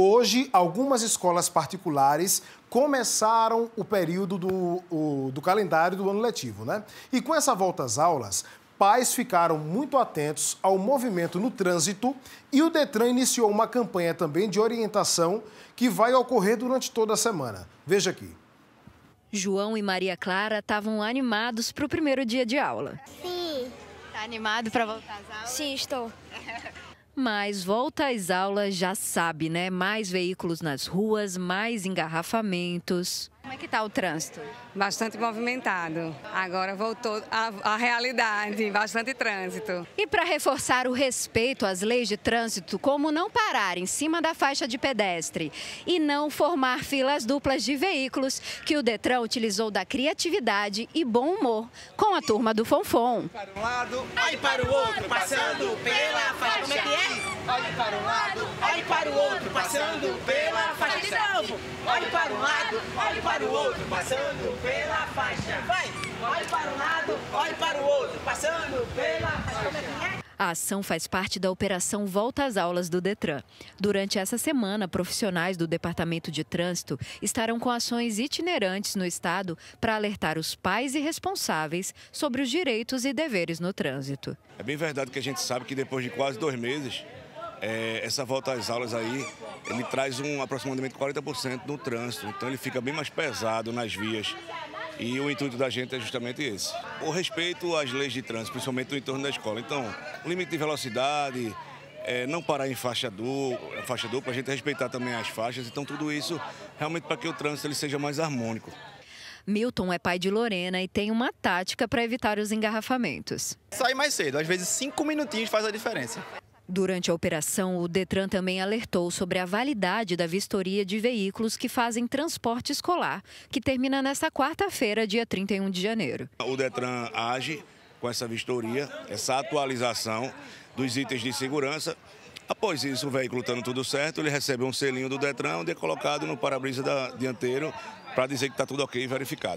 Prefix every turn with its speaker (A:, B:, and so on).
A: Hoje, algumas escolas particulares começaram o período do, o, do calendário do ano letivo, né? E com essa volta às aulas, pais ficaram muito atentos ao movimento no trânsito e o Detran iniciou uma campanha também de orientação que vai ocorrer durante toda a semana. Veja aqui.
B: João e Maria Clara estavam animados para o primeiro dia de aula.
C: Sim.
B: Tá animado para voltar às aulas?
C: Sim, estou.
B: Mas volta às aulas já sabe, né? Mais veículos nas ruas, mais engarrafamentos. Como é que tá o trânsito?
D: Bastante movimentado. Agora voltou à realidade, bastante trânsito.
B: E para reforçar o respeito às leis de trânsito, como não parar em cima da faixa de pedestre e não formar filas duplas de veículos, que o Detran utilizou da criatividade e bom humor com a turma do Fonfon.
E: Para um lado, olhe para o outro, passando pela faixa. Como é que é? Olhe para um lado, olhe para o outro, passando pela faixa. De novo, olhe para um lado, olhe para o outro, passando pela faixa. Vai! Olhe para um lado, olhe para o outro, passando pela faixa. É é?
B: A ação faz parte da Operação Volta às Aulas do Detran. Durante essa semana, profissionais do Departamento de Trânsito estarão com ações itinerantes no estado para alertar os pais e responsáveis sobre os direitos e deveres no trânsito.
F: É bem verdade que a gente sabe que depois de quase dois meses, é, essa volta às aulas aí, ele traz um aproximadamente 40% no trânsito, então ele fica bem mais pesado nas vias. E o intuito da gente é justamente esse. O respeito às leis de trânsito, principalmente no entorno da escola. Então, limite de velocidade, é, não parar em faixa dupla, faixa dupla, a gente respeitar também as faixas. Então, tudo isso realmente para que o trânsito ele seja mais harmônico.
B: Milton é pai de Lorena e tem uma tática para evitar os engarrafamentos.
G: Sai mais cedo, às vezes cinco minutinhos faz a diferença.
B: Durante a operação, o Detran também alertou sobre a validade da vistoria de veículos que fazem transporte escolar, que termina nesta quarta-feira, dia 31 de janeiro.
F: O Detran age com essa vistoria, essa atualização dos itens de segurança. Após isso, o veículo estando tudo certo, ele recebe um selinho do Detran, onde é colocado no para-brisa dianteiro para dizer que está tudo ok e verificado.